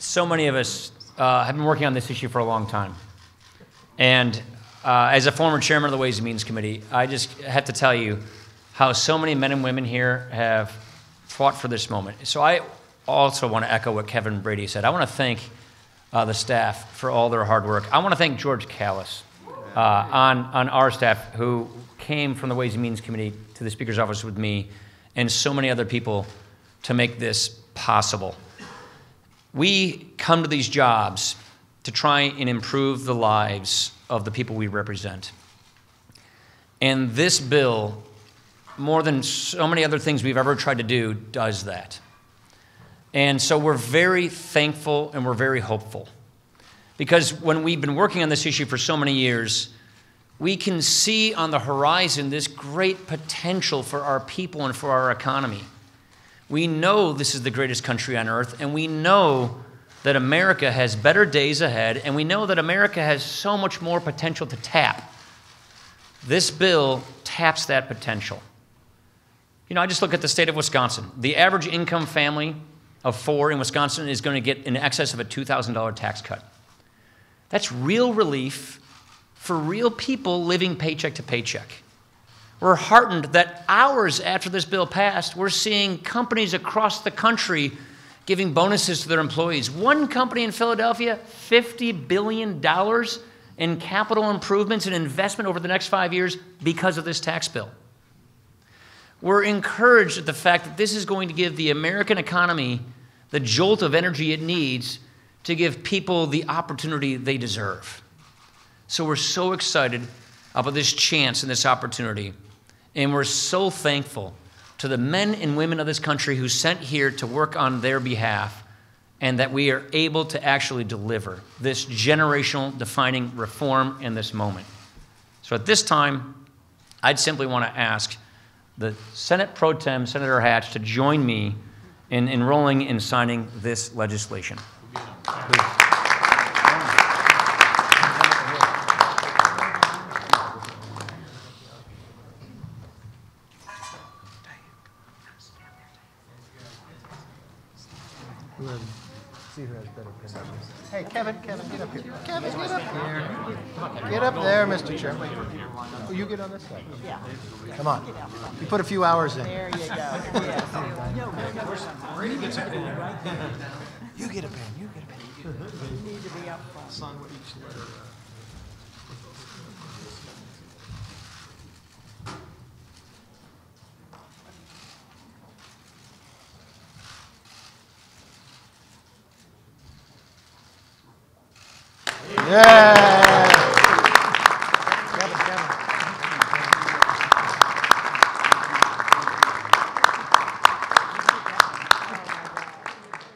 so many of us uh, have been working on this issue for a long time. And uh, as a former chairman of the Ways and Means Committee, I just have to tell you how so many men and women here have fought for this moment. So I also want to echo what Kevin Brady said. I want to thank uh, the staff for all their hard work. I want to thank George Callas uh, on, on our staff who came from the Ways and Means Committee to the Speaker's office with me and so many other people to make this possible. We come to these jobs to try and improve the lives of the people we represent. And this bill, more than so many other things we've ever tried to do, does that. And so we're very thankful and we're very hopeful. Because when we've been working on this issue for so many years, we can see on the horizon this great potential for our people and for our economy. We know this is the greatest country on earth, and we know that America has better days ahead, and we know that America has so much more potential to tap. This bill taps that potential. You know, I just look at the state of Wisconsin. The average income family of four in Wisconsin is going to get in excess of a $2,000 tax cut. That's real relief for real people living paycheck to paycheck. We're heartened that hours after this bill passed, we're seeing companies across the country giving bonuses to their employees. One company in Philadelphia, $50 billion in capital improvements and investment over the next five years because of this tax bill. We're encouraged at the fact that this is going to give the American economy the jolt of energy it needs to give people the opportunity they deserve. So we're so excited about this chance and this opportunity. And we're so thankful to the men and women of this country who sent here to work on their behalf and that we are able to actually deliver this generational defining reform in this moment. So at this time, I'd simply want to ask the Senate Pro Tem, Senator Hatch, to join me in enrolling in signing this legislation. Please. See who has better connections. Hey, Kevin, Kevin, get up here. Kevin, get up here. Get up there, Mr. Chairman. Oh, you get on this side. Yeah, Come on. You put a few hours in. there you go. You get a pen, you get a pen. You need to be up front. Yeah.